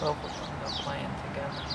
focus on the plan together.